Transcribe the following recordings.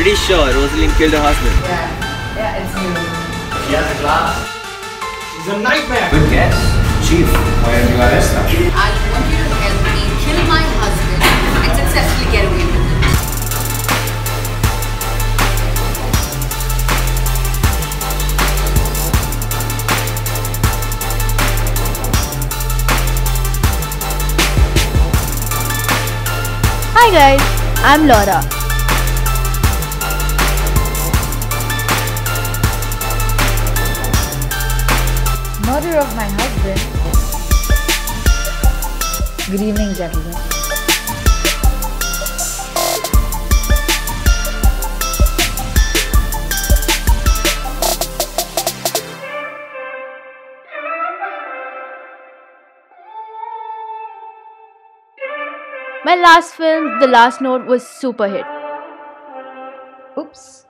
pretty sure Rosalind killed her husband. Yeah, yeah, it's you. She has a glass. She's a nightmare. Good guess. Chief, why don't you arrest her? I want you to help me kill my husband and successfully get away with it. Hi guys, I'm Laura. Murder of my husband. Good evening, gentlemen. My last film, The Last Note, was super hit. Oops.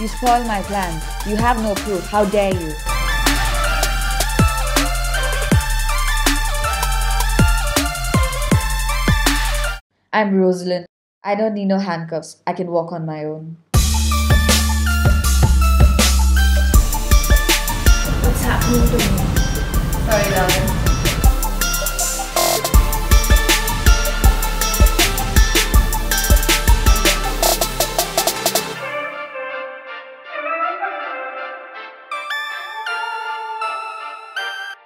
You spoil my plans. You have no proof. How dare you? I'm Rosalind. I don't need no handcuffs. I can walk on my own. What's happening to me? Sorry, darling.